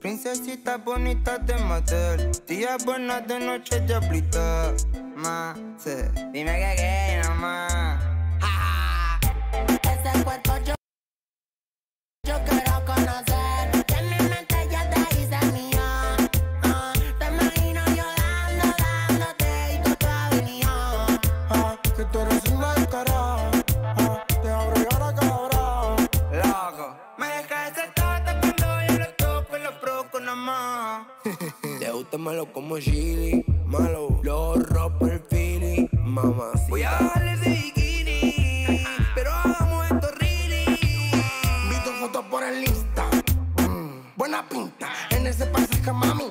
Princesita bonita de Mattel, días buenas de noche diablita. Más, dime que qué, nomás. Gusta malo como chili, malo. Lo ropa el feeling, mamá. Voy a bajarle ese bikini, pero hagamos esto really. Vi tu foto por el Insta. Mm, buena pinta. En ese pasaje, mami,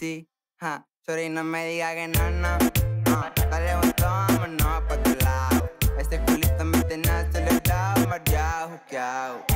Sí, sorry, no me diga que no, no. no. Dale un vámonos pa' tu lado. Ese culito me tiene acelerado, mareado, juqueado.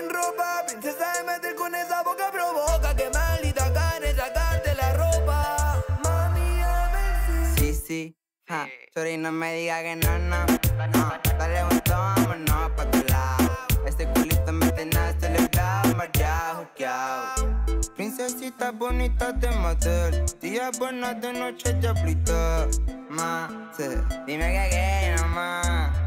Sin ropa. Princesa de meter con esa boca provoca. Que maldita gane sacarte la ropa. Mami, a ver si. Sí, sí, ja, sorry, no me diga que no, no. no. Dale un vámonos pa' tu lado. Ese culito me tiene acelerado, mareado, juqueado. Princesita bonita de Mattel, días buenas de noche diablita. Más, dime que qué, nomás.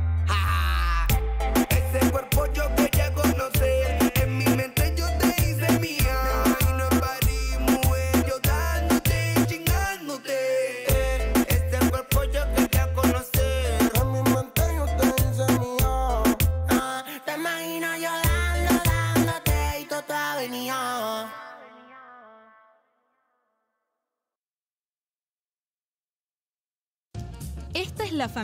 Esta es la familia.